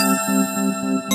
Música